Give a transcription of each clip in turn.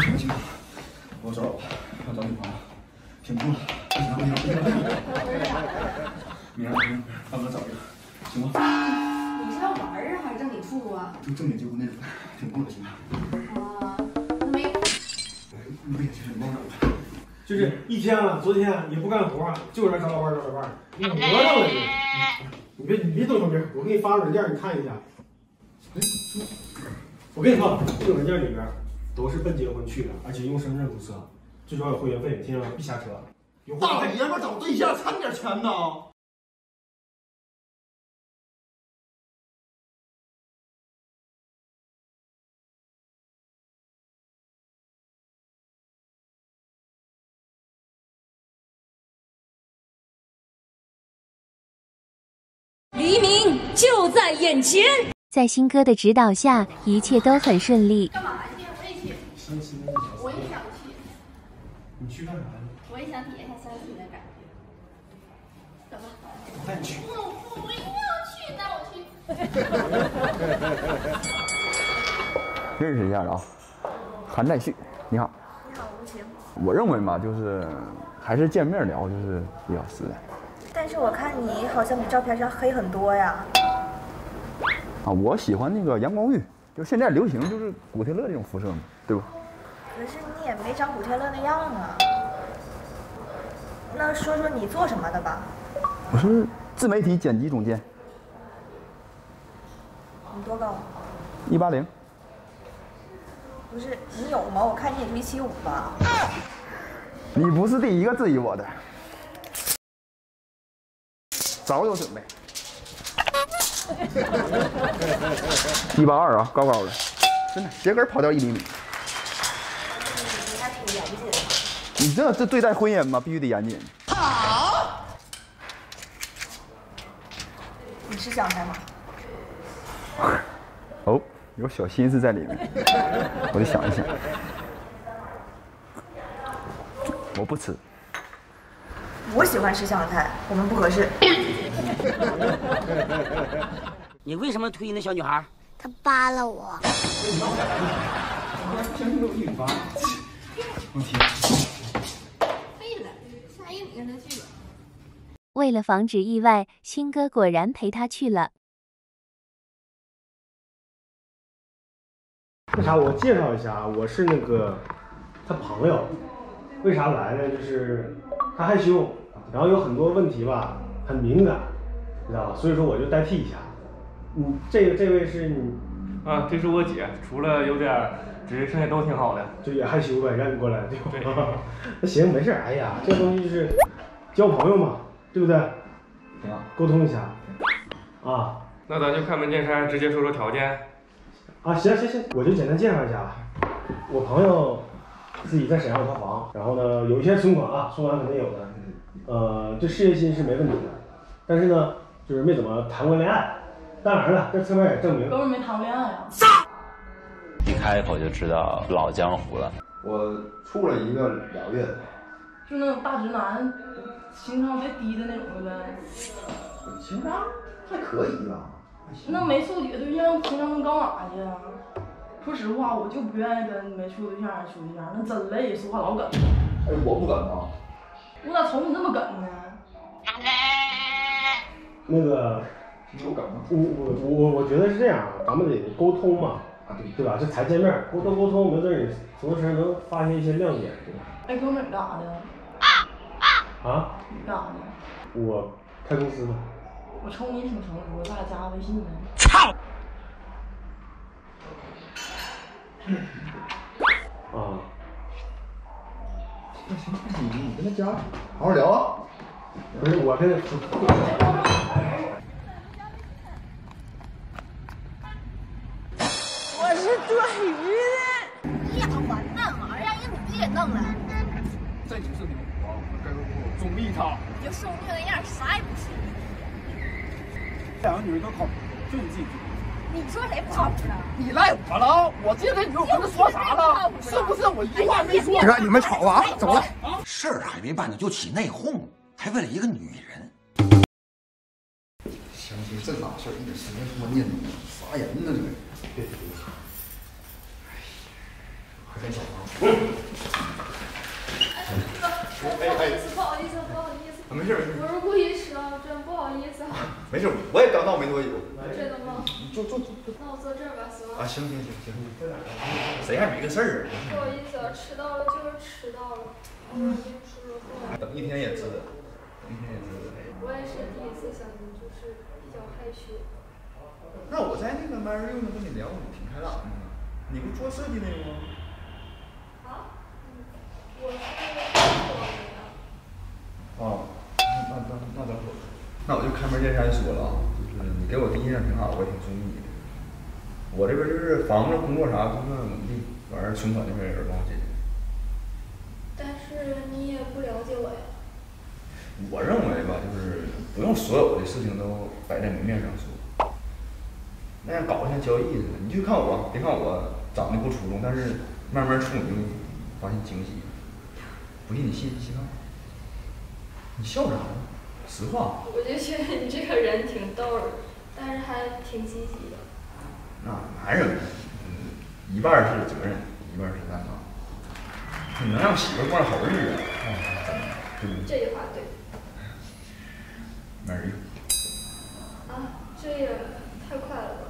行行，我找老婆，要找女朋友，挺不住了，不行不行不行不行，明儿明儿大哥找一个，行吗？你是要玩啊，还是正经处啊？就正经结婚那种，挺不住了，行吗？啊，那没有。不行，你帮我找吧。就是一天了，昨天也不干活，就在那找老伴儿找老伴儿，你魔怔了你！你别你别动手边，我给你发个软件，你看一下。哎，我跟你说，这个软件里边都是奔结婚去的，而且用身份证注册，最主要有会员费，听见吗？必下车。有大老爷们找对象掺点钱呢！黎明就在眼前。在新哥的指导下，一切都很顺利。干嘛去？我也去。相亲，我也想去。你去干啥呀？我也想体验一下相亲的感觉。走吧。我带你去。我我我一定要去，带我去。认识一下啊，韩在旭，你好。你好，吴晴。我认为嘛，就是还是见面聊就是比较实在。但是我看你好像比照片上黑很多呀。啊，我喜欢那个阳光浴，就现在流行就是古天乐这种肤色嘛，对吧？可是你也没长古天乐那样啊。那说说你做什么的吧？我是自媒体剪辑总监，你多高？一八零。不是你有吗？我看你也就一七五吧。你不是第一个质疑我的，早有准备。一八二啊，高高的，真的鞋跟跑掉一厘米。严谨的。你这这对待婚姻嘛，必须得严谨。好你是想开吗？哦，有小心思在里面，我得想一想。我不吃，我喜欢吃香菜，我们不合适。你为什么推那小女孩？她扒拉我。为了防止意外，新哥果然陪他去了。那啥，我介绍一下啊，我是那个他朋友。为啥来呢？就是他害羞，然后有很多问题吧，很敏感，你知道吧？所以说我就代替一下。嗯，这个这位是你啊，这是我姐，除了有点儿，只是剩下都挺好的。就也害羞呗，让你过来，对吧？那行，没事儿。哎呀，这东西就是交朋友嘛，对不对？行啊，沟通一下。啊那咱就开门见山，直接说说条件。啊，行行行，我就简单介绍一下吧。我朋友自己在沈阳有套房，然后呢有一些存款啊，存款肯定有的。呃，这事业心是没问题的，但是呢，就是没怎么谈过恋爱。当然了，这侧面也证明哥们没谈过恋爱啊。一开口就知道老江湖了。我处了一个俩月，就那种大直男，情商最低的那种的呗。情商还可以吧？那没处几个对象，情商能高哪去啊？说实话，我就不愿意跟没处对象人处对象，那真累，说话老梗。哎，我不梗啊。我咋瞅你那么梗呢？那个，有梗吗？我我我我觉得是这样啊，咱们得沟通嘛，啊对对吧？这才见面，沟通沟通，没准你同时能发现一些亮点，对吧？哎，哥们儿，你干啥的？啊，你干啥的？我开公司的。我瞅你挺成熟，咱俩加个微信呗。操！啊，那行，你你跟他加，好好聊啊。不是我跟我是做鱼的。你俩完蛋玩意儿，让人努力给弄了。这就是你我，我跟我中意他。你就受虐那样，啥也不是。两个女人都靠谱，就你自己不你说谁不靠谱呢？你赖我了！我今天你我跟他说啥了？是不是我一话没说？让你们吵啊！走了。事儿还没办呢，就起内讧，还为了一个女人。相亲这档事儿，一点什么他妈念叨，啥人呢这？别别别！哎呀，跟小王。不好意思，不好意思，不好意思。没事没事。我是故意迟到，真不好意思。没事，我也刚到没多久。真的吗？坐坐坐。那我坐这儿吧，行吗？啊，行行行行。谁还没个事儿啊？不好意思，迟到了就是迟到了。我跟你说说话。等一天也值得，等一天也值得。我也是第一次相亲，就是比较害羞。那我在那个 Mary 六呢，跟你聊，你挺开朗的。你不做设计那个吗？啊？我是做的。哦，那那那咱说，那我就开门见山说了啊，就是你给我第一印象挺好，我也挺中意你的。我这边就是房子、工作啥都算稳定，完事儿存款那边也是帮我解决。但是你也不了解我呀。我认为吧，就是不用所有的事情都摆在明面上说，那样搞得像交易似的。你就看我，别看我长得不出众，但是慢慢处你就发现惊喜。不信你信信看。你笑啥呢？实话。我就觉得你这个人挺逗的，但是还挺积极的。那男人，嗯，一半是责任，一半是担当。你能让媳妇过上好日子？这句话对。哪儿啊，这也太快了吧！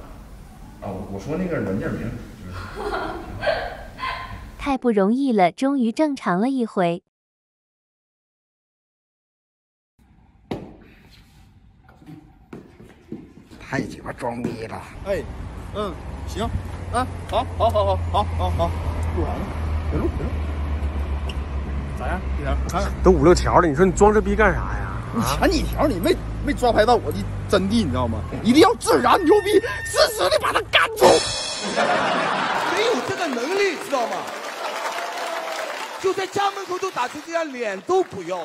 啊，我我说那个软件名。太不容易了，终于正常了一回。太鸡巴装逼了！哎，嗯，行，啊，好，好，好，好，好，好，好，录完了，别录，别录。咋样？一点，我看看。都五六条了，你说你装这逼干啥呀？你前几条你没没抓拍到我的真谛，你知道吗？一定要自然牛逼，死死的把他干住。没有这个能力，知道吗？就在家门口都打成这样，脸都不要。